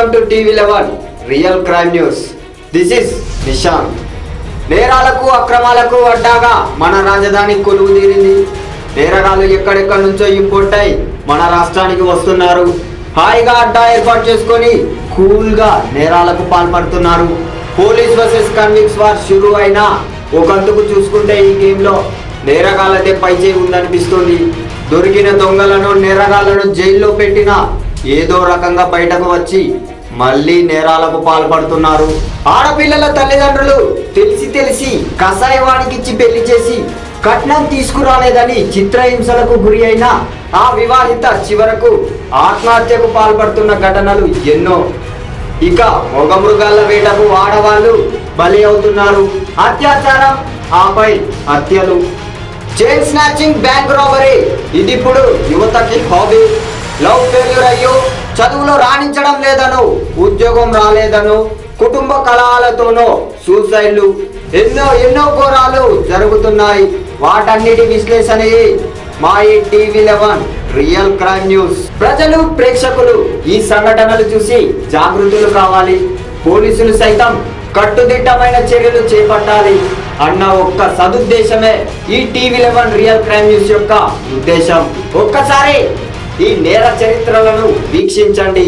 Welcome to TV eleven real crime news this is Nishant నేరాలకు అక్రమాలకు అడ్డాగా మన రాజధాని కొలువు తీరింది నేరగాళ్ళు ఎక్కడెక్కడి నుంచో ఇంపోర్ట్ అయి మన రాష్ట్రానికి వస్తున్నారు. హాయిగా అడ్డా ఏర్పాటు చేసుకొని కూల్గా నేరాలకు పాల్పడుతున్నారు. పోలీస్ వర్సెస్ కన్విక్స్ వార్ షురు అయినా ఒకందుకు చూసుకుంటే ఈ గేమ్లో నేరగాళ్ళదే పైచే ఉందనిపిస్తుంది. దొరికిన దొంగలను నేరగాళ్ళను జైల్లో పెట్టినా ఏదో రకంగా బయటకు వచ్చి మళ్ళీ నేరాలకు పాల్పడుతున్నారు. ఆడపిల్లల తల్లిదండ్రులు తెలిసి తెలిసి కషాయవాడికిచ్చి పెళ్ళి చేసి కట్నం తీసుకురాలేదని చిత్రహింసలకు గురి అయిన ఆ వివాహిత చివరకు ఆత్మహత్యకు పాల్పడుతున్న ఘటనలు ఎన్నో. ఇక మొగ మృగాల వేటకు ఆడవాళ్ళు బలి అవుతున్నారు. అత్యాచారం ఆపై హత్యలు. Chain snatching bank robbery. ఇది ఇప్పుడు యువతకి హాబీ. లవ్ ఫెయిల్యూర్ అయ్యో చదువులో రాణించడం లేదను ఉద్యోగం రాలేదను కుటుంబ కళాలతోనో సూసైడ్లు ఎన్నో ఎన్నో ఘోరాలు జరుగుతున్నాయి. వాటన్నిటి విశ్లేషణ మా ఈ TV eleven real crime news. ప్రజలు ప్రేక్షకులు ఈ సంఘటనలు చూసి జాగృతులు కావాలి. పోలీసులు సైతం కట్టుదిట్టమైన చర్యలు చేపట్టాలి. అన్న ఒక్క సదుద్దేశమే ఈ TV eleven real crime news యొక్క ఉద్దేశం. ఒక్కసారి ఈ నేర చరిత్రలను వీక్షించండి.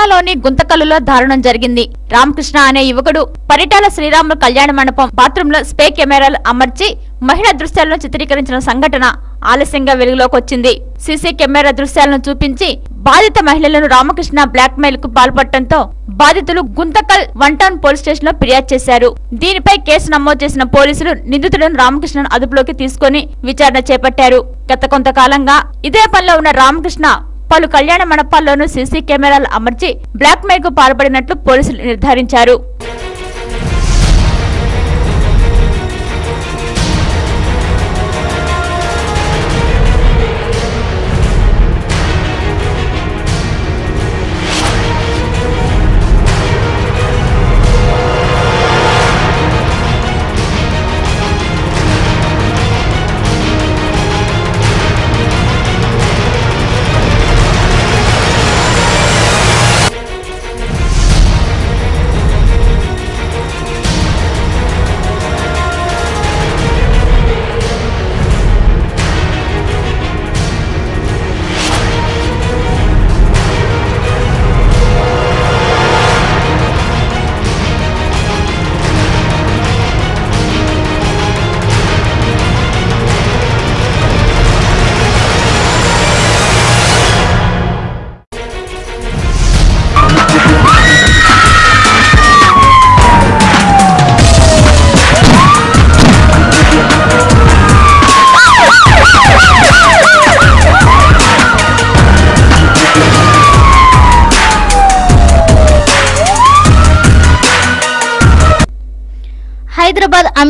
జిల్లాలోని గుంతకల్లులో దారుణం జరిగింది. రామకృష్ణ అనే యువకుడు పరిటాల శ్రీరాములు కళ్యాణ మండపం బాత్రూంలో స్పే కెమెరాలు అమర్చి మహిళా దృశ్యాలను చిత్రీకరించిన సంఘటన ఆలస్యంగా వెలుగులోకి వచ్చింది. సీసీ కెమెరా దృశ్యాలను చూపించి బాధిత మహిళలను రామకృష్ణ బ్లాక్ మెయిల్కు పాల్పడటంతో బాధితులు గుంతకల్ వన్ టౌన్ పోలీస్ స్టేషన్లో ఫిర్యాదు చేశారు. దీనిపై కేసు నమోదు చేసిన పోలీసులు నిందితులను రామకృష్ణను అదుపులోకి తీసుకుని విచారణ చేపట్టారు. గత కొంతకాలంగా ఇదే పనిలో ఉన్న రామకృష్ణ పలు కళ్యాణ మండపాల్లోనూ సీసీ కెమెరాలు అమర్చి బ్లాక్ మెయిల్కు పాల్పడినట్లు పోలీసులు నిర్ధారించారు.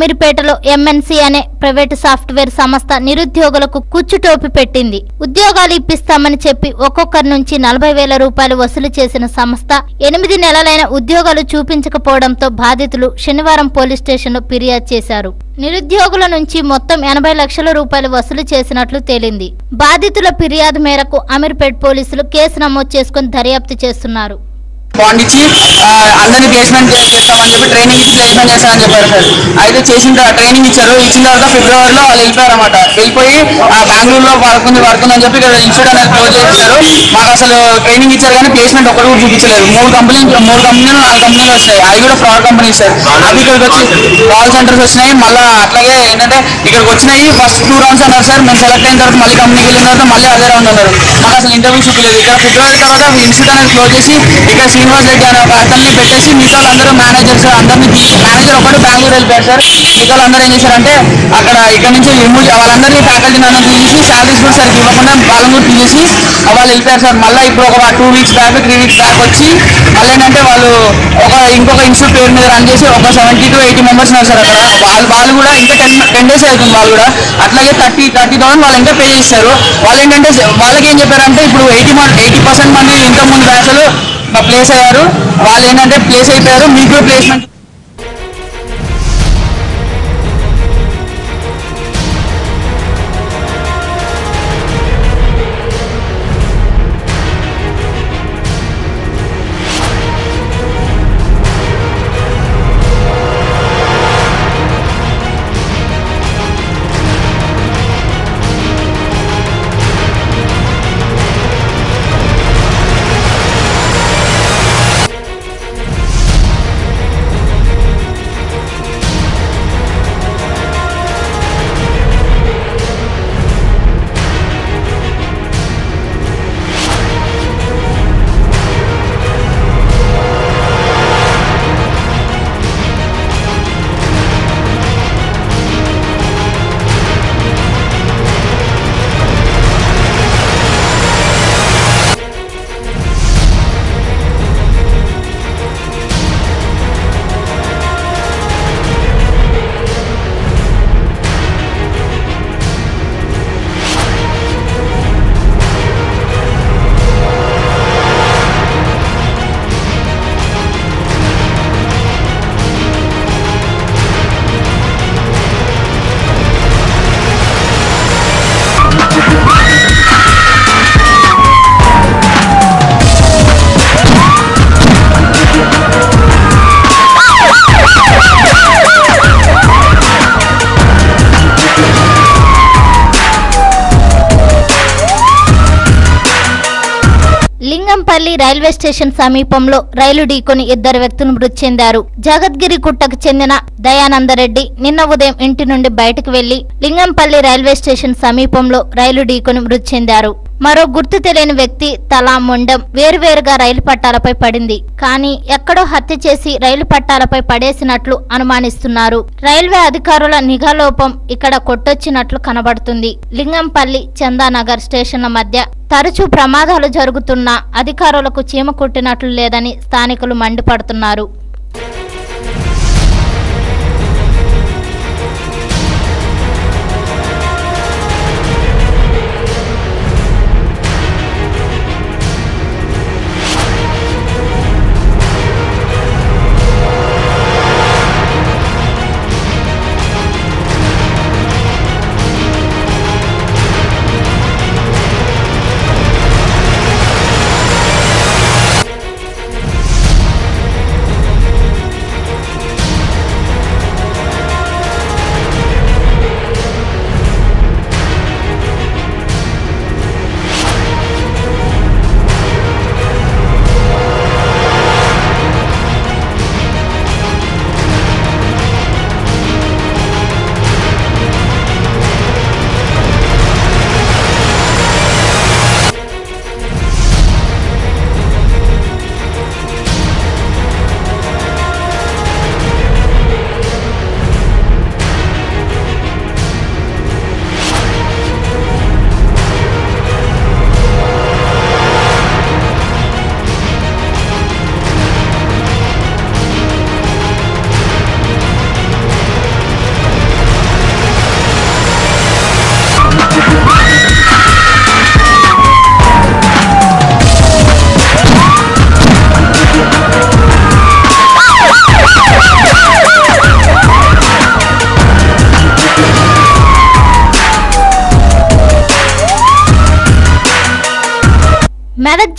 అమీర్పేటలో ఎంఎన్సీ అనే ప్రైవేటు సాఫ్ట్వేర్ సంస్థ నిరుద్యోగులకు కుచ్చుటోపి పెట్టింది. ఉద్యోగాలు ఇప్పిస్తామని చెప్పి ఒక్కొక్కరి నుంచి నలభై వేల రూపాయలు వసూలు చేసిన సంస్థ ఎనిమిది నెలలైన ఉద్యోగాలు చూపించకపోవడంతో బాధితులు శనివారం పోలీస్ స్టేషన్లో ఫిర్యాదు చేశారు. నిరుద్యోగుల నుంచి మొత్తం ఎనభై లక్షల రూపాయలు వసూలు చేసినట్లు తేలింది. బాధితుల ఫిర్యాదు మేరకు అమీర్పేట్ పోలీసులు కేసు నమోదు చేసుకుని దర్యాప్తు చేస్తున్నారు. బాండ్ ఇచ్చి అందరినీ ప్లేస్మెంట్ చేస్తామని చెప్పి ట్రైనింగ్ ఇచ్చి ప్లేస్మెంట్ చేస్తామని చెప్పారు సార్. అయితే చేసిన ట్రైనింగ్ ఇచ్చారు. ఇచ్చిన తర్వాత ఫిబ్రవరిలో వాళ్ళు వెళ్ళిపోయారు అనమాట వెళ్ళిపోయి ఆ, బెంగళూరులో వర్క్ ఉంది వర్క్ ఉందని చెప్పి ఇక్కడ ఇన్స్టిట్యూట్ అనేది క్లోజ్ చేశారు మాకు అసలు ట్రైనింగ్ ఇచ్చారు కానీ ప్లేస్మెంట్ ఒకటి కూడా చూపించలేదు. మూడు కంపెనీలు మూడు కంపెనీలు నాలుగు కంపెనీలు వచ్చాయి అవి కూడా ఫ్రాడ్ కంపెనీస్ సార్. అవి ఇక్కడికి వచ్చి కాల్ సెంటర్స్ వచ్చినాయి. మళ్ళీ అట్లాగే ఏంటంటే ఇక్కడికి వచ్చినాయి. ఫస్ట్ టూ రౌండ్స్ అన్నారు సార్. మేము సెలెక్ట్ అయిన తర్వాత మళ్ళీ కంపెనీకి వెళ్ళిన తర్వాత మళ్ళీ అదే రౌండ్ అన్నారు. మాకు అసలు ఇంటర్వ్యూ చూపించలేదు ఇక్కడ ఫిబ్రవరి తర్వాత ఇన్స్టిట్యూట్ అనేది క్లోజ్ చేసి ఇక్కడ సీనియర్ శ్రీనివాస్ రెడ్డి అనే ఒక అతన్ని పెట్టేసి మిగతా అందరూ మేనేజర్స్ అందరినీ తీసి మేనేజర్ ఒకటి బెంగళూరు వెళ్ళిపోయారు సార్. మిగతా అందరూ ఏం చేశారంటే అక్కడ ఇక్కడ నుంచి రిమూవ్ వాళ్ళందరినీ ఫ్యాకల్టీ నన్ను తీసి శాలరీస్ కూడా సరిగ్గా ఇవ్వకుండా వాళ్ళని కూడా తీసేసి వాళ్ళు వెళ్ళిపోయారు సార్. మళ్ళీ ఇప్పుడు ఒక two weeks back three weeks back వచ్చి మళ్ళీ ఏంటంటే వాళ్ళు ఒక ఇంకొక ఇన్స్టిట్యూట్ పేరు మీద రన్ చేసి ఒక సెవెంటీ టు ఎయిటీ మెంబర్స్ ఉన్నారు సార్ అక్కడ. వాళ్ళు వాళ్ళు కూడా ఇంకా టెన్ టెన్ డేస్ అవుతుంది వాళ్ళు కూడా. అట్లాగే థర్టీ థర్టీ థౌసండ్ వాళ్ళు ఇంకా పే చేస్తారు. వాళ్ళు ఏంటంటే వాళ్ళకి ఏం చెప్పారంటే ఇప్పుడు ఎయిటీ ఎయిటీ పర్సెంట్ మంది ఇంతకుముందు బ్యాచ్లు ప్లేస్ అయ్యారు. వాళ్ళు ఏంటంటే ప్లేస్ అయిపోయారు. మీకు ప్లేస్మెంట్ లింగంపల్లి రైల్వే స్టేషన్ సమీపంలో రైలు ఢీకొని ఇద్దరు వ్యక్తులు మృతి చెందారు. జగద్గిరి గుట్టకు చెందిన దయానందరెడ్డి నిన్న ఉదయం ఇంటి నుండి బయటకు వెళ్ళి లింగంపల్లి రైల్వే స్టేషన్ సమీపంలో రైలు ఢీకొని మృతి చెందారు. మరో గుర్తు తెలియని వ్యక్తి తలా మొండం వేరువేరుగా రైలు పట్టాలపై పడింది. కానీ ఎక్కడో హత్య చేసి రైలు పట్టాలపై పడేసినట్లు అనుమానిస్తున్నారు. రైల్వే అధికారుల నిఘా లోపం ఇక్కడ కొట్టొచ్చినట్లు కనబడుతుంది. లింగంపల్లి చందానగర్ స్టేషన్ల మధ్య తరచూ ప్రమాదాలు జరుగుతున్నా అధికారులకు చీమ కుట్టినట్లు లేదని స్థానికులు మండిపడుతున్నారు.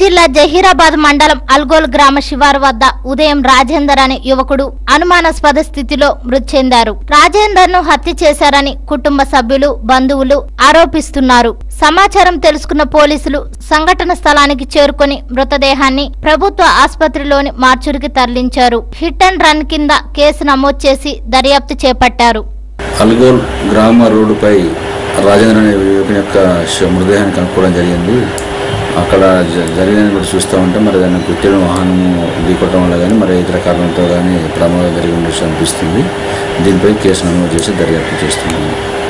జిల్లా జహీరాబాద్ మండలం అల్గోల్ గ్రామ శివారు వద్ద ఉదయం రాజేందర్ అనే యువకుడు అనుమానాస్పద స్థితిలో మృతి చెందారు. రాజేందర్ను హత్య చేశారని కుటుంబ సభ్యులు బంధువులు ఆరోపిస్తున్నారు. సమాచారం తెలుసుకున్న పోలీసులు సంఘటన స్థలానికి చేరుకొని మృతదేహాన్ని ప్రభుత్వ ఆసుపత్రిలోని మార్చురికి తరలించారు. హిట్ అండ్ రన్ కింద కేసు నమోదు చేసి దర్యాప్తు చేపట్టారు. అల్గోల్ గ్రామ రోడ్డుపై రాజేంద్ర అనే యొక్క మృతదేహాన్ని కనుక్కోవడం జరిగింది. అక్కడ జ- జరిగినది కూడా చూస్తూ ఉంటే మరి దాన్ని గుర్తిన వాహనము ఢీకొట్టడం వల్ల కానీ మరి ఇతర కారణంతో కానీ ప్రమాదం జరిగి ఉండొచ్చు అనిపిస్తుంది. దీనిపై కేసు నమోదు చేసి దర్యాప్తు చేస్తున్నాము.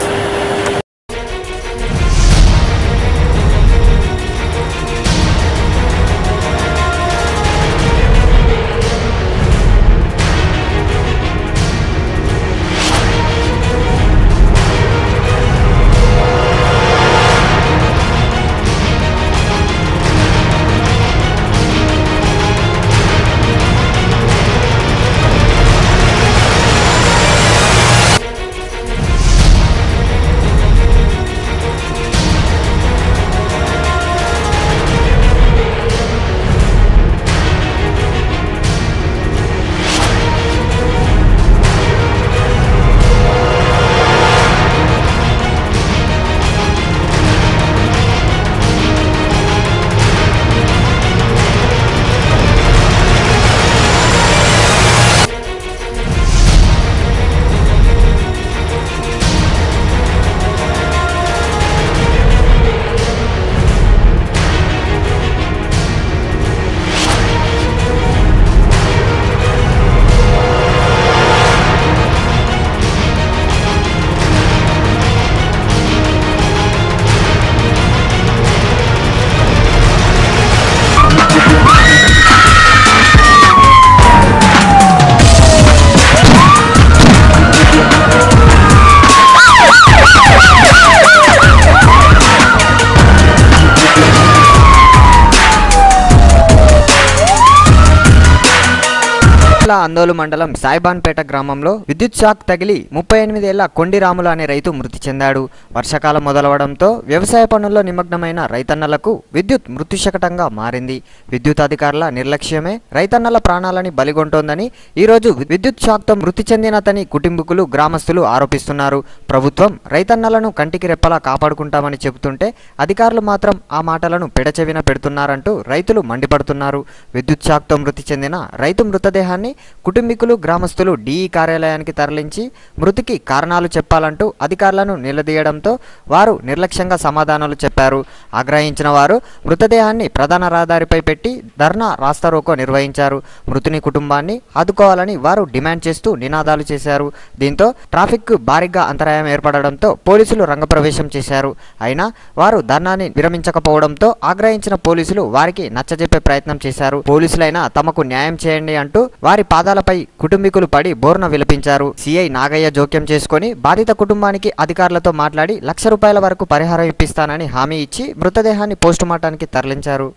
జిల్లా అందోలు మండలం సాయిబాన్పేట గ్రామంలో విద్యుత్ షాక్ తగిలి ముప్పై ఎనిమిదేళ్ళ కొండిరాములు అనే రైతు మృతి చెందాడు. వర్షాకాలం మొదలవడంతో వ్యవసాయ పనుల్లో నిమగ్నమైన రైతన్నలకు విద్యుత్ మృత్యుశకటంగా మారింది. విద్యుత్ అధికారుల నిర్లక్ష్యమే రైతన్నల ప్రాణాలని బలిగొంటోందని ఈరోజు విద్యుత్ షాక్తో మృతి చెందినతని కుటుంబీకులు గ్రామస్తులు ఆరోపిస్తున్నారు. ప్రభుత్వం రైతన్నలను కంటికి రెప్పలా కాపాడుకుంటామని చెబుతుంటే అధికారులు మాత్రం ఆ మాటలను పెడచెవిన పెడుతున్నారంటూ రైతులు మండిపడుతున్నారు. విద్యుత్ షాక్తో మృతి చెందిన రైతు మృతదేహాన్ని కుటుంబీకులు గ్రామస్తులు డీఈ కార్యాలయానికి తరలించి మృతికి కారణాలు చెప్పాలంటూ అధికారులను నిలదీయడంతో వారు నిర్లక్ష్యంగా సమాధానాలు చెప్పారు. ఆగ్రహించిన వారు మృతదేహాన్ని ప్రధాన రహదారిపై పెట్టి ధర్నా రాస్తారోకో నిర్వహించారు. మృతుని కుటుంబాన్ని ఆదుకోవాలని వారు డిమాండ్ చేస్తూ నినాదాలు చేశారు. దీంతో ట్రాఫిక్ భారీగా అంతరాయం ఏర్పడడంతో పోలీసులు రంగప్రవేశం చేశారు. అయినా వారు ధర్నాన్ని విరమించకపోవడంతో ఆగ్రహించిన పోలీసులు వారికి నచ్చజెప్పే ప్రయత్నం చేశారు. పోలీసులైనా తమకు న్యాయం చేయండి అంటూ వారి పాదాలపై కుటుంబీకులు పడి బోర్న విలపించారు. సిఐ నాగయ్య జోక్యం చేసుకొని బాధిత కుటుంబానికి అధికారులతో మాట్లాడి లక్ష రూపాయల వరకు పరిహారం ఇప్పిస్తానని హామీ ఇచ్చి మృతదేహాన్ని పోస్టుమార్టానికి తరలించారు.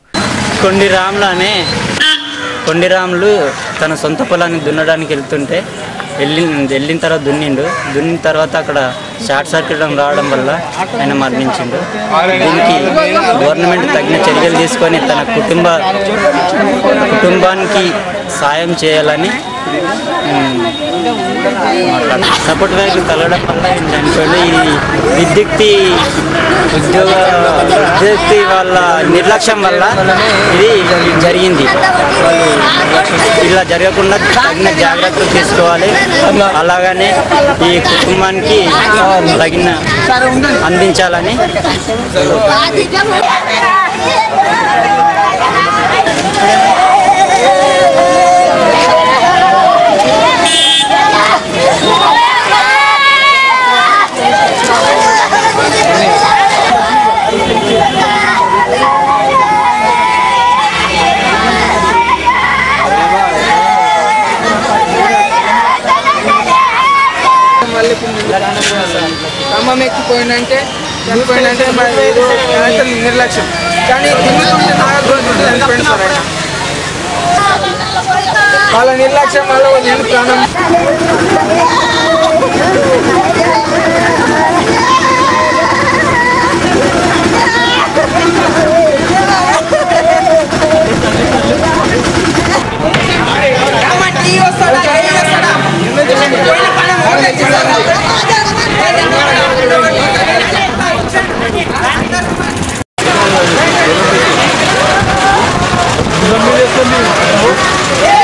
కొండిరాములు అనే కొండిరాములు తన సొంత పొలాన్ని దున్నడానికి వెళ్తుంటే వెళ్ళి వెళ్ళిన తర్వాత దున్నిండు. దున్నిన తర్వాత అక్కడ షార్ట్ సర్క్యూట్ రావడం వల్ల ఆయన మరణించిండు. దీనికి గవర్నమెంట్ తగిన చర్యలు తీసుకొని తన కుటుంబ కుటుంబానికి సాయం చేయాలని సపోర్ట్ వ్యాగ్ కలవడం వల్ల ఆయన ఈ విద్యుక్తి ఉద్యోగ విద్యుక్తి వాళ్ళ నిర్లక్ష్యం వల్ల ఇది జరిగింది. వాళ్ళు ఇలా జరగకుండా తగిన జాగ్రత్తలు తీసుకోవాలి. అలాగనే ఈ కుటుంబానికి తగిన అందించాలని ఖమ్మం ఎక్కిపోయిందంటే చనిపోయిందంటే నిర్లక్ష్యం. కానీ దున్నుతుంటే నాగదుంటుంటే చనిపోయింది సార్ ఆయన. వాళ్ళ నిర్లక్ష్యం వల్ల వాళ్ళు ఎందుకు ప్రాణం. Jangan milih sendiri.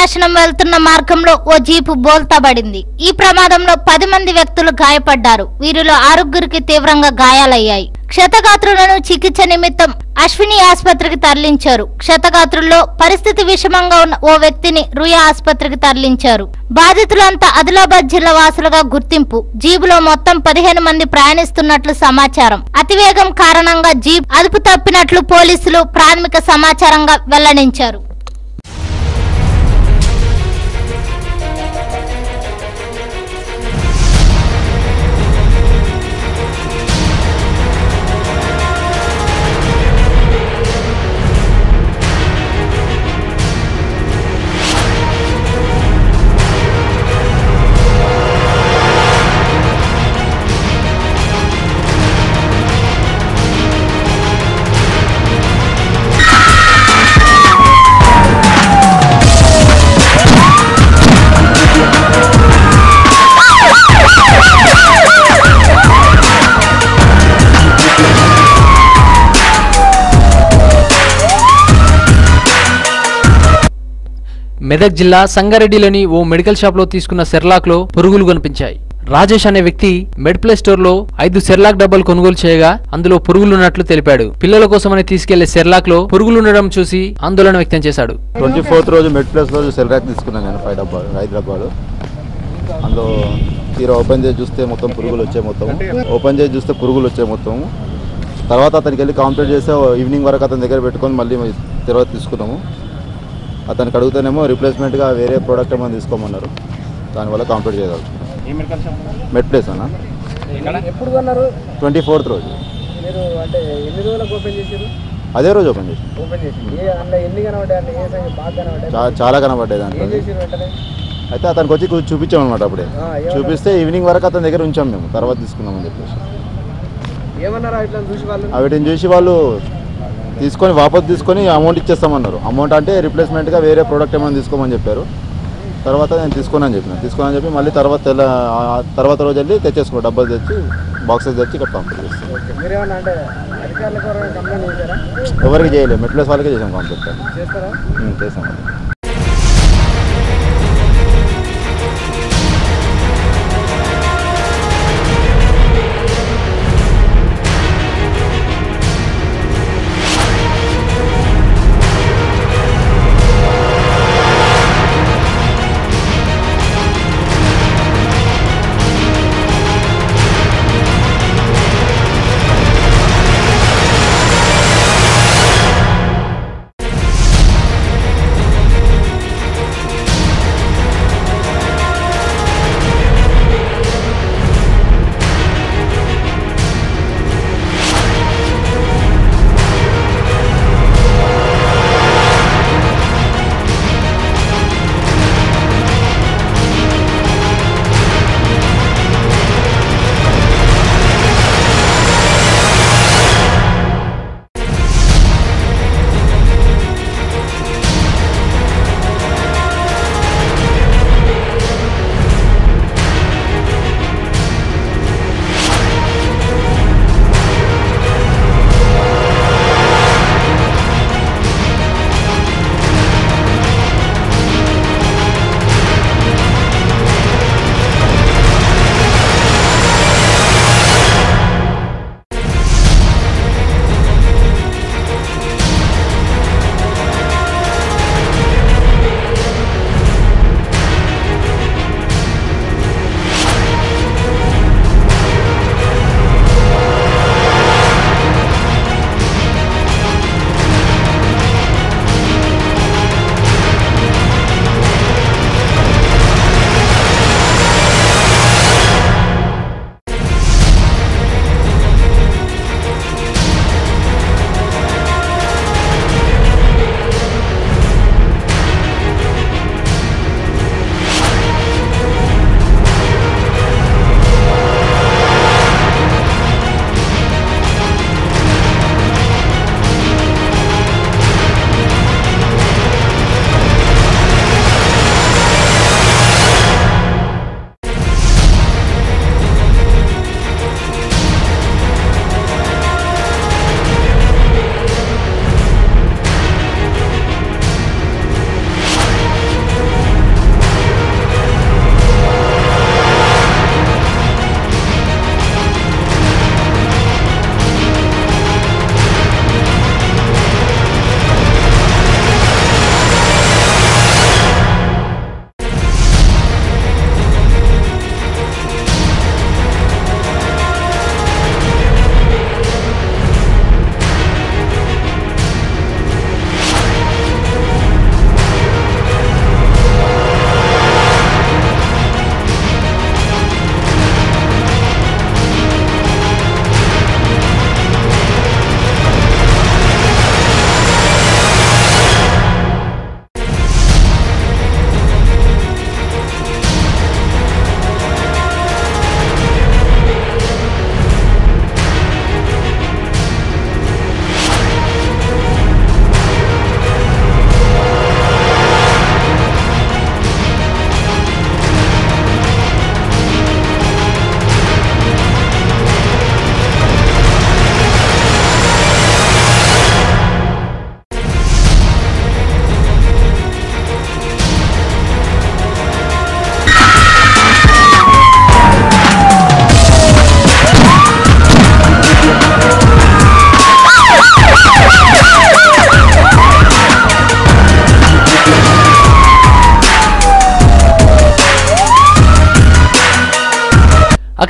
పాప వెళ్తున్న మార్గంలో ఓ జీపు బోల్తాబడింది. ఈ ప్రమాదంలో పది మంది వ్యక్తులు గాయపడ్డారు. వీరిలో ఆరుగురికి తీవ్రంగా గాయాలయ్యాయి. క్షతగాత్రులను చికిత్స నిమిత్తం అశ్విని ఆసుపత్రికి తరలించారు. క్షతగాత్రుల్లో పరిస్థితి విషమంగా ఉన్న ఓ వ్యక్తిని రుయా ఆసుపత్రికి తరలించారు. బాధితులంతా ఆదిలాబాద్ జిల్లా వాసులుగా గుర్తింపు. జీబులో మొత్తం పదిహేను మంది ప్రయాణిస్తున్నట్లు సమాచారం. అతివేగం కారణంగా జీప్ అదుపు తప్పినట్లు పోలీసులు ప్రాథమిక సమాచారంగా వెల్లడించారు. మెదక్ జిల్లా సంగారెడ్డిలోని ఓ మెడికల్ షాప్లో తీసుకున్న సెర్లాక్లో పురుగులు కనిపించాయి. రాజేష్ అనే వ్యక్తి మెడ్ప్లే స్టోర్లో ఐదు సెర్లాక్ డబ్బాలు కొనుగోలు చేయగా అందులో పురుగులున్నట్లు తెలిపాడు. పిల్లల కోసమని తీసుకెళ్ళే సెర్లాక్లో పురుగులుండడం చూసి ఆందోళన వ్యక్తం చేశాడు. ట్వంటీ ఫోర్త్ రోజు మెడ్ ప్లేస్ రోజు సెర్లాక్ తీసుకున్నాను నేను ఫైవ్ డబ్బాలు ఐదు డబ్బాలు అందులో తీరా ఓపెన్ చేసి చూస్తే మొత్తం పురుగులు వచ్చాయి మొత్తం. ఓపెన్ చేసి చూస్తే పురుగులు వచ్చాయి మొత్తం. తర్వాత అతనికి వెళ్ళి కాంప్లీట్ చేస్తే ఈవినింగ్ వరకు అతని దగ్గర పెట్టుకొని మళ్ళీ తర్వాత తీసుకున్నాము. అతనికి అడుగుతానేమో రిప్లేస్మెంట్గా వేరే ప్రోడక్ట్ ఏమైనా తీసుకోమన్నారు. దానివల్ల కాంప్లీట్ చేయగలుగుతాం మెడ్ ప్లేస్ అన్న? ఎప్పుడు కొన్నారు? ట్వంటీ ఫోర్త్ రోజు. మీరు అంటే ఎన్ని రోజులకు ఓపెన్ చేసారు అదే రోజు ఓపెన్ చేసి చాలా కనబడ్డాయి దాంట్లో. ఏం చేసారు వెంటనే? అయితే అతనికి వచ్చి కొంచెం చూపించాం అనమాట అప్పుడే? చూపిస్తే ఈవినింగ్ వరకు అతని దగ్గర ఉంచాం మేము. తర్వాత తీసుకున్నామని చెప్పేసి. ఏమన్నారా ఇట్లా చూసి వాళ్ళు? వీటిని చూసి వాళ్ళు తీసుకొని వాపస్ తీసుకొని అమౌంట్ ఇచ్చేస్తామన్నారు. అమౌంట్ అంటే రిప్లేస్మెంట్గా వేరే ప్రోడక్ట్ ఏమైనా తీసుకోమని చెప్పారు. తర్వాత నేను తీసుకోనని చెప్పిన. తీసుకోనని చెప్పి మళ్ళీ తర్వాత తర్వాత రోజు వెళ్ళి తెచ్చేసుకో డబ్బాలు తెచ్చి బాక్సెస్ తెచ్చి ఇక్కడ చేశారా? ఎవరికి చేయలేదు. మెట్లేస్ వాళ్ళకే చేసాం కంప్లీట్ చేసాం.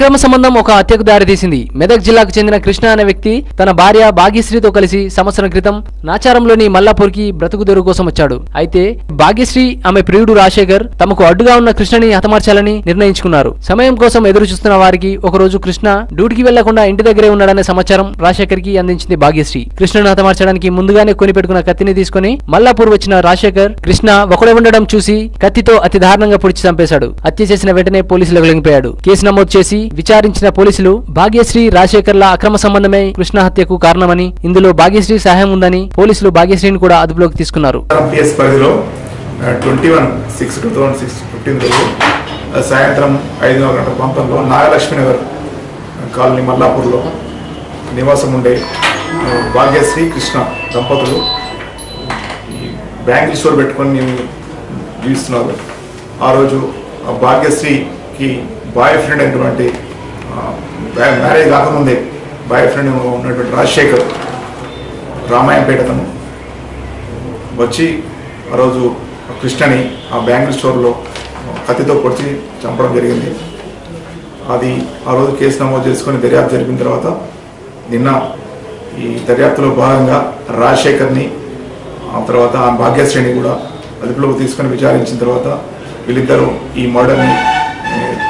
అక్రమ సంబంధం ఒక హత్యకు దారితీసింది. మెదక్ జిల్లాకు చెందిన కృష్ణ అనే వ్యక్తి తన భార్య భాగ్యశ్రీతో కలిసి సంవత్సరం క్రితం నాచారంలోని మల్లాపూర్కి బ్రతుకు కోసం వచ్చాడు. అయితే భాగ్యశ్రీ ఆమె ప్రియుడు రాజశేఖర్ తమకు అడ్డుగా ఉన్న కృష్ణని హతమార్చాలని నిర్ణయించుకున్నారు. సమయం కోసం ఎదురు చూస్తున్న వారికి ఒకరోజు కృష్ణ డ్యూటీకి వెళ్ళకుండా ఇంటి దగ్గరే ఉన్నాడనే సమాచారం రాజశేఖర్కి అందించింది భాగ్యశ్రీ. కృష్ణను హతమార్చడానికి ముందుగానే కొనిపెట్టుకున్న కత్తిని తీసుకుని మల్లాపూర్ వచ్చిన రాజశేఖర్ కృష్ణ ఒకడే ఉండడం చూసి కత్తితో అతి దారుణంగా పొడిచి చంపేశాడు. హత్య చేసిన వెంటనే పోలీసులకు లొంగిపోయాడు కేసు నమోదు చేసి విచారించిన పోలీసులు భాగ్యశ్రీ రాజశేఖర్ల అక్రమ సంబంధమే కృష్ణ హత్యకు కారణమని ఇందులో భాగ్యశ్రీ సహాయం ఉందని పోలీసులు భాగ్యశ్రీని కూడా అదుపులోకి తీసుకున్నారు. సాయంత్రం ఐదు గంటల ప్రాంతంలో నాగలక్ష్మి నగర్ కాలనీ మల్లాపూర్లో నివాసం ఉండే భాగ్యశ్రీ కృష్ణ దంపతులు ఈ స్టోర్ పెట్టుకొని నేను జీవిస్తున్నారు ఆ రోజు భాగ్యశ్రీకి బాయ్ ఫ్రెండ్ అయినటువంటి మ్యారేజ్ కాకముందే బాయ్ ఫ్రెండ్ ఉన్నటువంటి రాజశేఖర్ రామాయంపేట తను వచ్చి ఆ రోజు కృష్ణని ఆ బ్యాంగిల్ స్టోర్లో కత్తితో పొడిచి చంపడం జరిగింది. అది ఆ రోజు కేసు నమోదు చేసుకొని దర్యాప్తు జరిపిన తర్వాత నిన్న ఈ దర్యాప్తులో భాగంగా రాజశేఖర్ని ఆ తర్వాత ఆ భాగ్యశ్రేణి కూడా అదుపులోకి తీసుకొని విచారించిన తర్వాత వీళ్ళిద్దరూ ఈ మర్డర్ని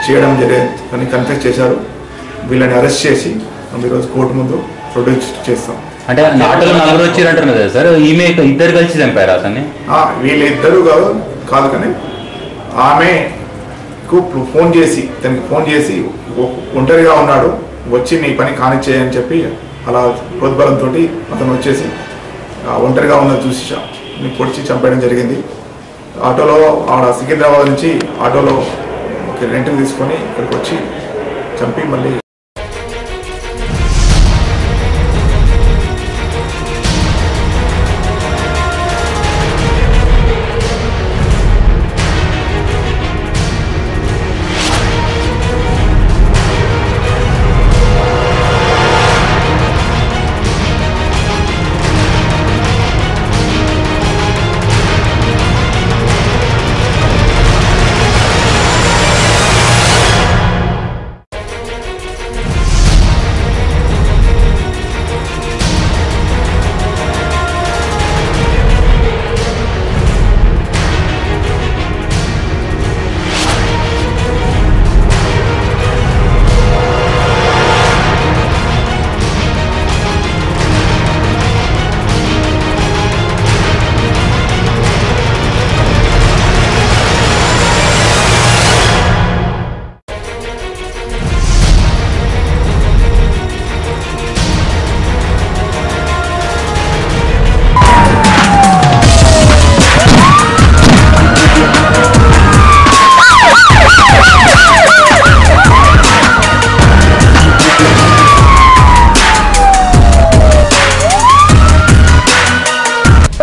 చేయడం జరిగిందని కన్ఫెస్ చేశారు. వీళ్ళని అరెస్ట్ చేసి ఈరోజు కోర్టు ముందు ప్రొడ్యూస్ చేస్తాం. అంటే నాటలో నలుగురు వచ్చారంటారు కదా సార్ ఈమె ఇద్దరు కలిసి చంపారు అతన్ని? వీళ్ళిద్దరూ కాదు కాదు కానీ ఆమెకు ఫోన్ చేసి తనకి ఫోన్ చేసి ఒంటరిగా ఉన్నాడు వచ్చి నీ పని కానిచ్చేయని చెప్పి అలా ప్రోద్బలంతో అతను వచ్చేసి ఆ, ఒంటరిగా ఉన్నది చూసి పొడిచి చంపేయడం జరిగింది. ఆటోలో ఆడ సికింద్రాబాద్ నుంచి ఆటోలో రెంట్ తీసుకొని ఇక్కడికి వచ్చి చంపి మళ్ళీ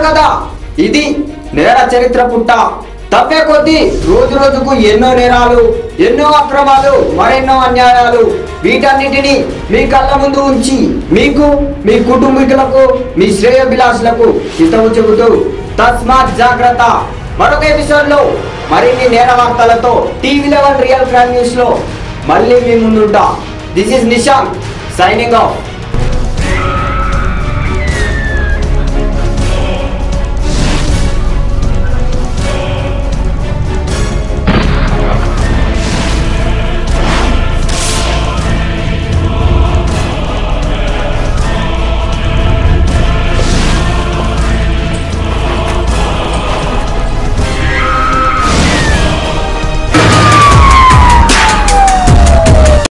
కదా ఇది నేర చరిత్ర పుట్ట. తప్పే కొద్దీ రోజు రోజుకు ఎన్నో నేరాలు ఎన్నో అక్రమాలు మరెన్నో అన్యాయాలు. వీటన్నిటిని మీ కళ్ళ ముందు ఉంచి మీకు మీ కుటుంబీకులకు మీ శ్రేయోభిలాషులకు హితవు చెబుతూ తస్మాత్ జాగ్రత్త. మరొక ఎపిసోడ్లో మరిన్ని నేర వార్తలతో టీవీ లెవెన్ రియల్ క్రైమ్ న్యూస్లో మళ్ళీ మీ ముందుంటా. This is Nishant signing off